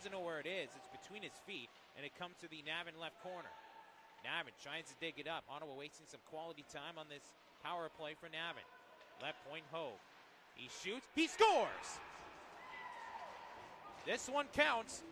doesn't know where it is. It's between his feet, and it comes to the Navan left corner. Navan trying to dig it up. Ottawa wasting some quality time on this power play for Navan. Left point, Hogue He shoots. He scores! This one counts.